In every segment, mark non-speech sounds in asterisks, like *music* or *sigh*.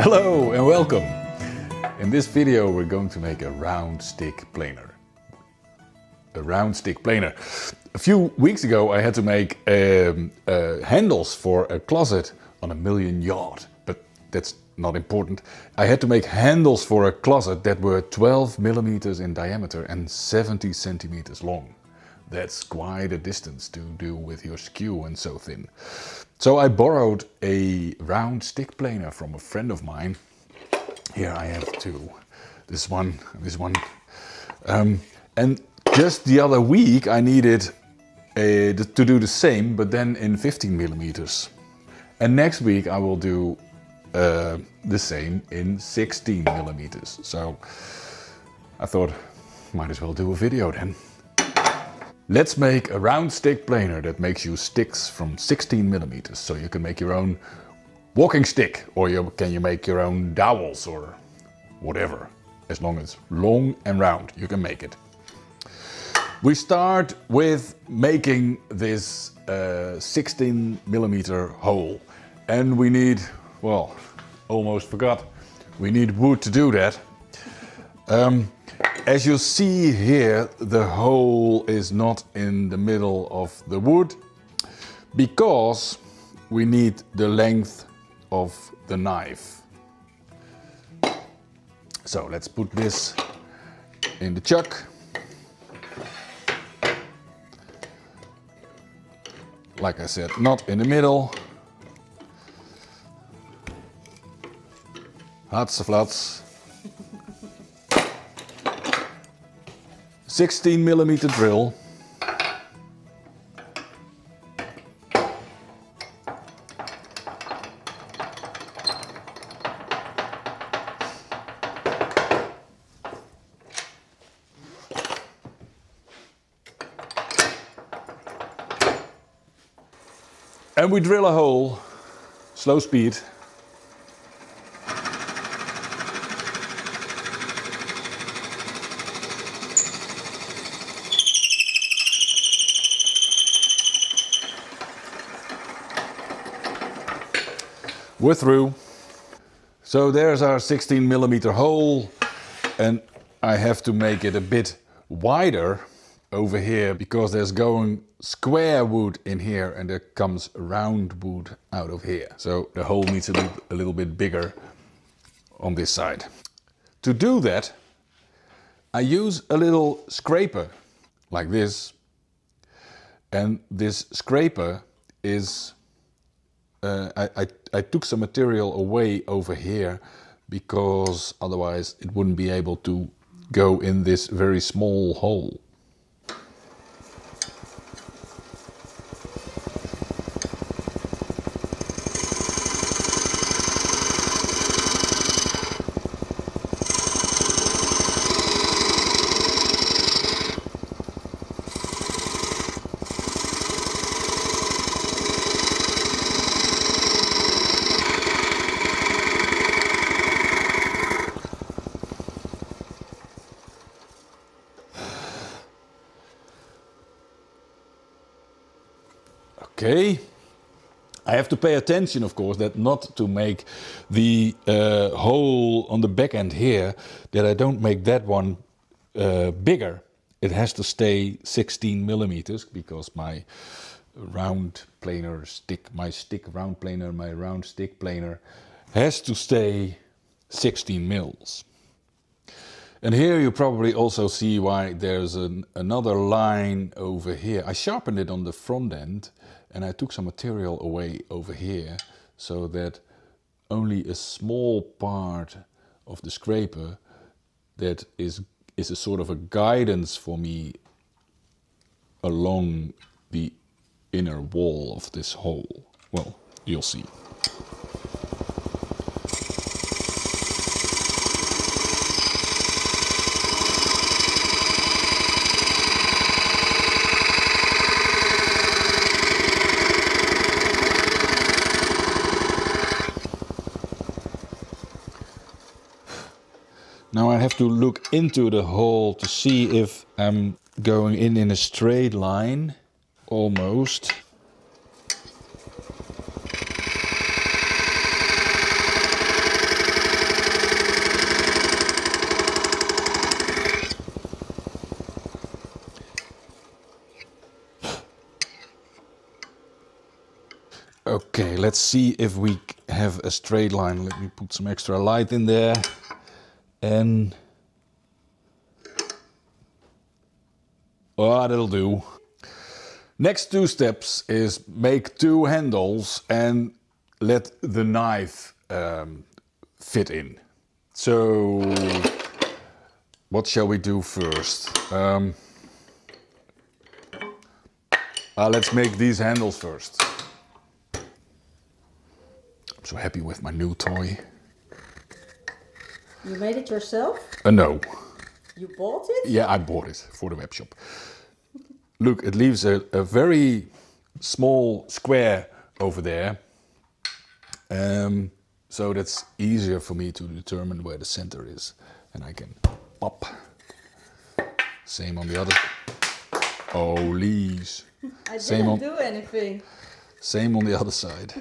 Hello and welcome. In this video we're going to make a round stick planer. A round stick planer. A few weeks ago I had to make um, uh, handles for a closet on a million yard, but that's not important. I had to make handles for a closet that were 12 millimeters in diameter and 70 centimeters long. That's quite a distance to do with your skew and so thin. So I borrowed a round stick planer from a friend of mine. Here I have two. This one, this one. Um, and just the other week I needed a, to do the same, but then in 15 millimeters. And next week I will do uh, the same in 16 millimeters. So I thought, might as well do a video then. Let's make a round stick planer that makes you sticks from 16 millimeters. So you can make your own walking stick or you, can you make your own dowels or whatever. As long as long and round, you can make it. We start with making this uh, 16 millimeter hole. And we need, well, almost forgot, we need wood to do that. Um, as you see here, the hole is not in the middle of the wood because we need the length of the knife. So let's put this in the chuck. Like I said, not in the middle. Hatseflats. 16 millimeter drill. And we drill a hole, slow speed, We're through. So there's our 16 millimeter hole and I have to make it a bit wider over here because there's going square wood in here and there comes round wood out of here. So the hole needs to be a little bit bigger on this side. To do that, I use a little scraper like this. And this scraper is uh, I, I, I, took some material away over here because otherwise it wouldn't be able to go in this very small hole. Okay. I have to pay attention, of course, that not to make the uh, hole on the back end here, that I don't make that one uh, bigger. It has to stay 16 millimeters because my round planer stick, my stick round planer, my round stick planer has to stay 16 mils. And here you probably also see why there's an, another line over here. I sharpened it on the front end and I took some material away over here so that only a small part of the scraper that is is a sort of a guidance for me along the inner wall of this hole. Well, you'll see. to look into the hole to see if I'm going in in a straight line, almost. Okay, let's see if we have a straight line. Let me put some extra light in there. And Oh, that'll do. Next two steps is make two handles and let the knife um, fit in. So, what shall we do first? Um, uh, let's make these handles first. I'm so happy with my new toy. You made it yourself? Uh, no. You bought it? Yeah, I bought it for the web shop. Look, it leaves a, a very small square over there. Um, so that's easier for me to determine where the center is. And I can pop. Same on the other. Oh, leaves. I Same didn't on- do anything. Same on the other side.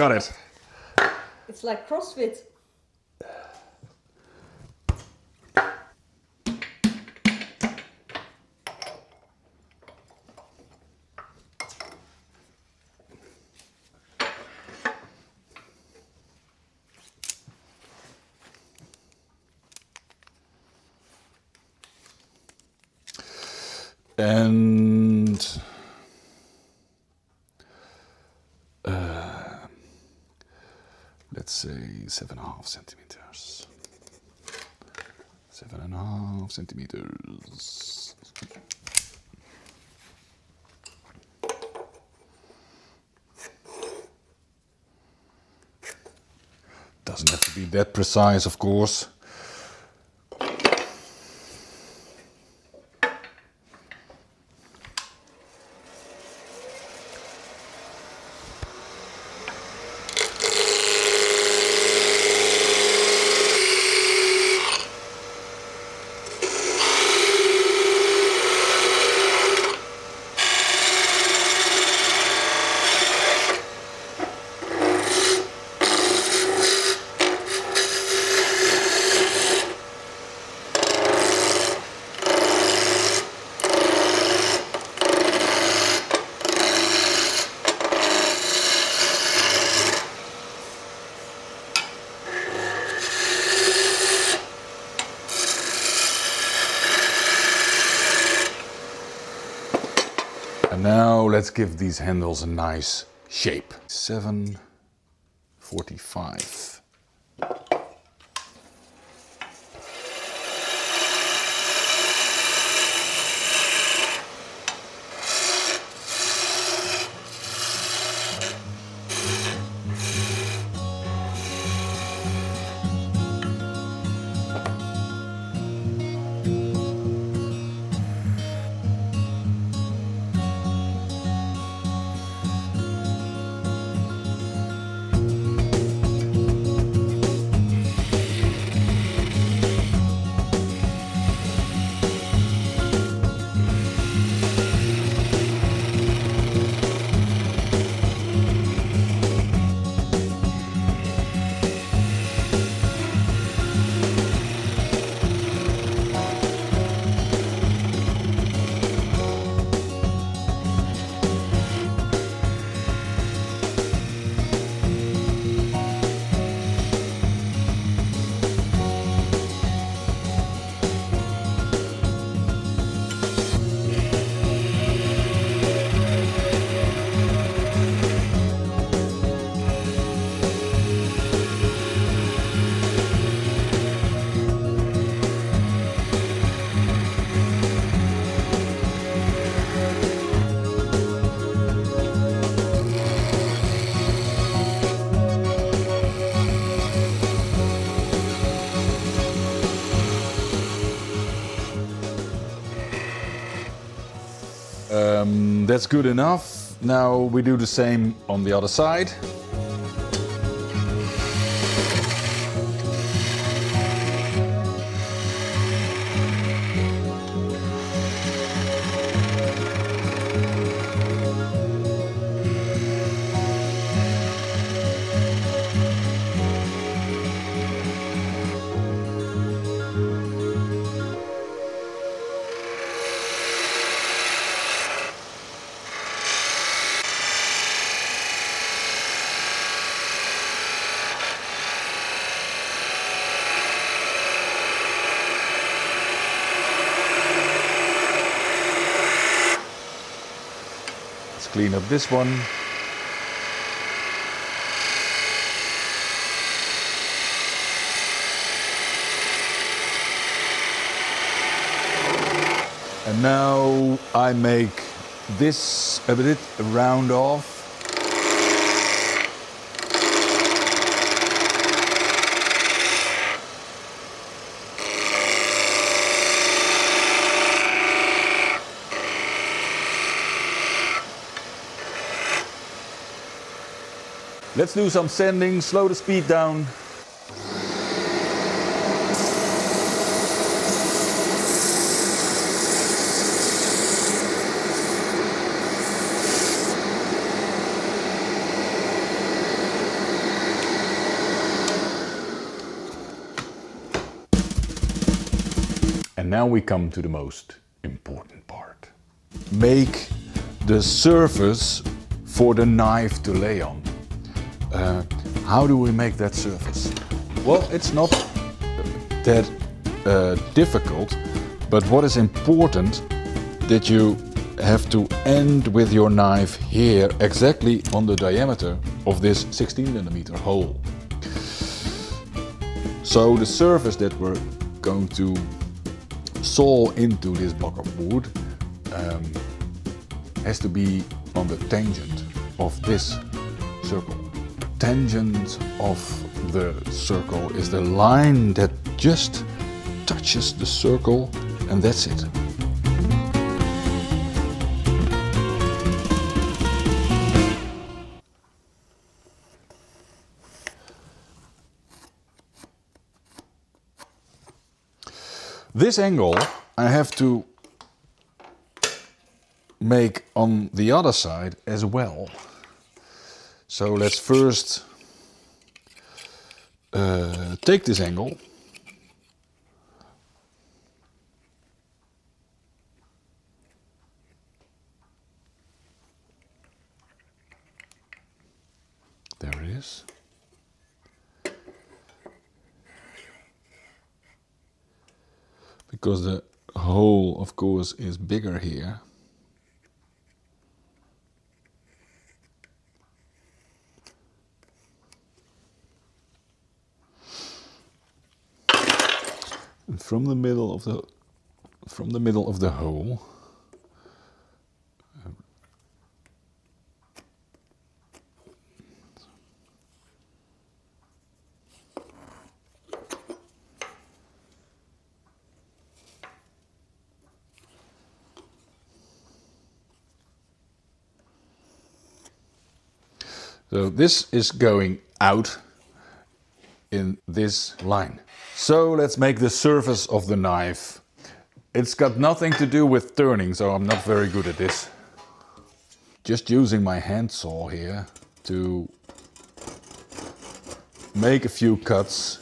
Got it. It's like CrossFit. And uh, let's say seven and a half centimeters. Seven and a half centimeters. Doesn't have to be that precise, of course. And now let's give these handles a nice shape. 745. That's good enough. Now we do the same on the other side. Clean up this one. And now I make this a bit round off. Let's do some sanding, slow the speed down. And now we come to the most important part. Make the surface for the knife to lay on. Uh, how do we make that surface? Well, it's not that uh, difficult, but what is important that you have to end with your knife here exactly on the diameter of this 16 millimeter hole. So the surface that we're going to saw into this block of wood um, has to be on the tangent of this circle. Tangent of the circle is the line that just touches the circle and that's it. This angle I have to make on the other side as well. So let's first uh, take this angle. There it is. because the hole of course is bigger here and from the middle of the from the middle of the hole. So this is going out in this line. So let's make the surface of the knife. It's got nothing to do with turning, so I'm not very good at this. Just using my handsaw here to make a few cuts.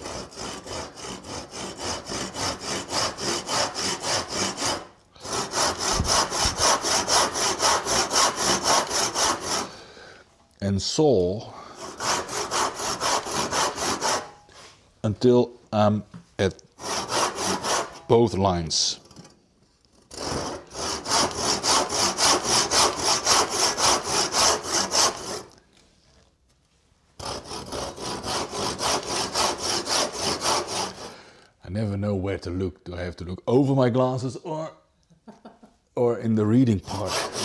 And saw until I'm at both lines. I never know where to look. Do I have to look over my glasses or or in the reading part?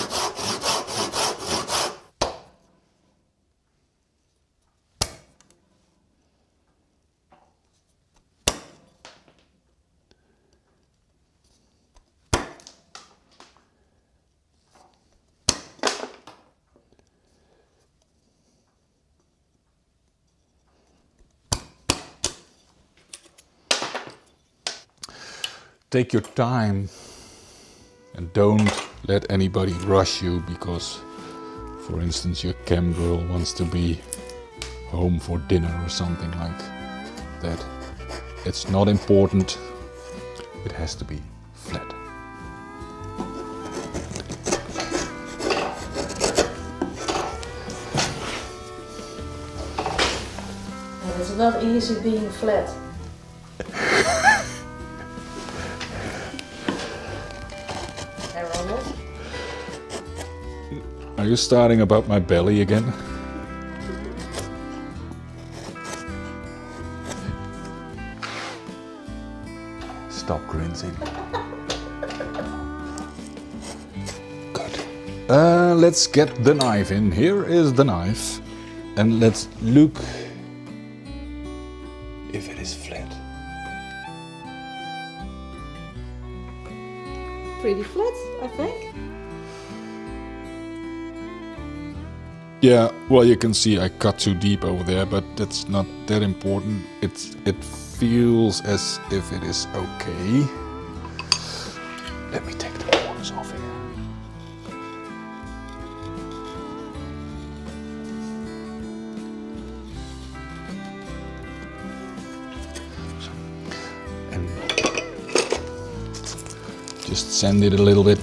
Take your time and don't let anybody rush you because for instance your cam girl wants to be home for dinner or something like that. It's not important. It has to be flat. And it's not easy being flat. Are you starting about my belly again? Stop grinning. Good. Uh, let's get the knife in. Here is the knife. And let's look Yeah, well, you can see I cut too deep over there, but that's not that important. It's it feels as if it is okay. Let me take the corners off here. And just sand it a little bit.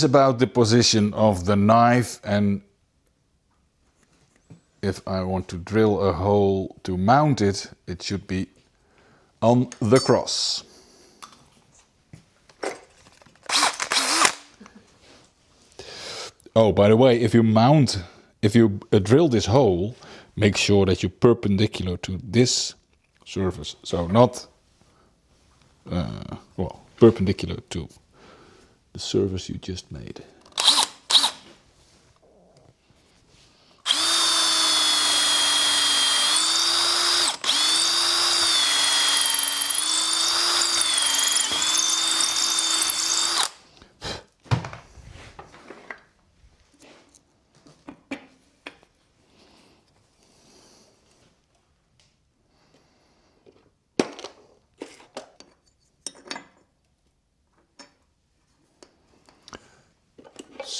Is about the position of the knife and if I want to drill a hole to mount it, it should be on the cross. Oh, by the way, if you mount, if you uh, drill this hole, make sure that you're perpendicular to this surface. So not, uh, well, perpendicular to the service you just made.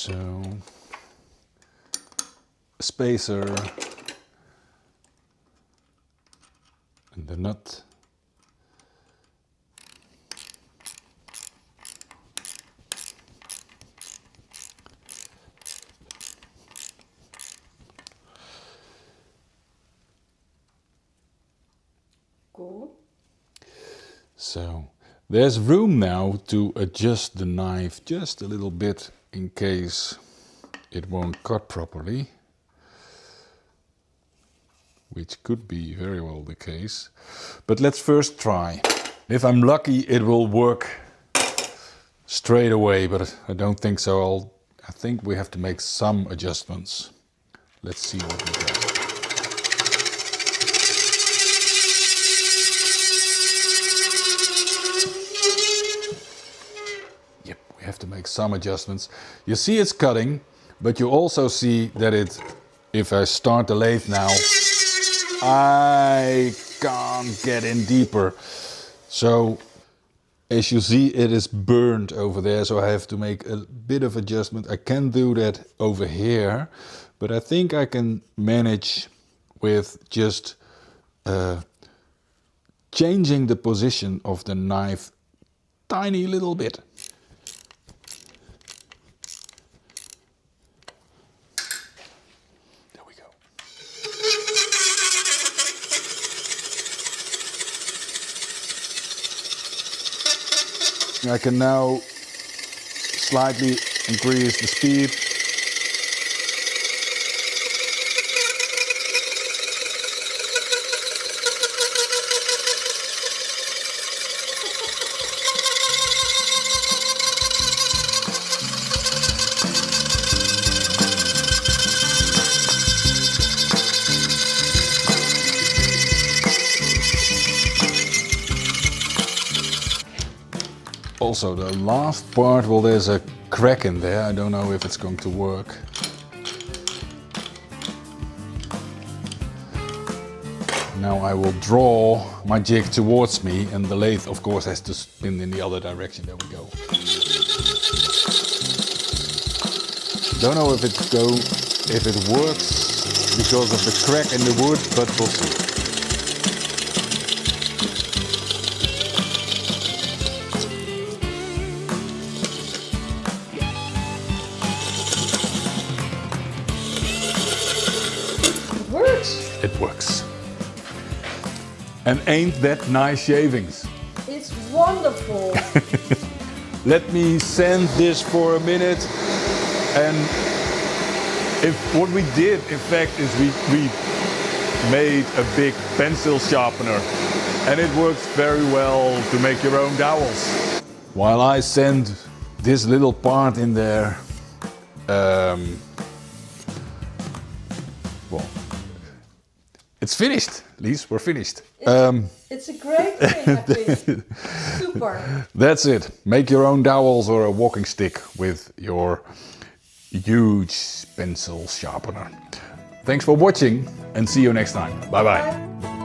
So, spacer and the nut. Cool. So there's room now to adjust the knife just a little bit in case it won't cut properly, which could be very well the case. But let's first try. If I'm lucky, it will work straight away, but I don't think so. I'll, I think we have to make some adjustments. Let's see what we get. Yep, we have to make some adjustments. You see it's cutting, but you also see that it, if I start the lathe now, I can't get in deeper. So as you see, it is burned over there, so I have to make a bit of adjustment. I can do that over here, but I think I can manage with just uh, changing the position of the knife tiny little bit. I can now slightly increase the speed. Also, the last part, well, there's a crack in there. I don't know if it's going to work. Now I will draw my jig towards me and the lathe, of course, has to spin in the other direction. There we go. Don't know if it go, if it works because of the crack in the wood, but we'll see. And ain't that nice shavings? It's wonderful. *laughs* Let me sand this for a minute. And if what we did, in fact, is we, we made a big pencil sharpener. And it works very well to make your own dowels. While I sand this little part in there, um, well, it's finished. Lise, we're finished. Um, it's a great thing. *laughs* Super. That's it. Make your own dowels or a walking stick with your huge pencil sharpener. Thanks for watching and see you next time. Bye bye. Bye.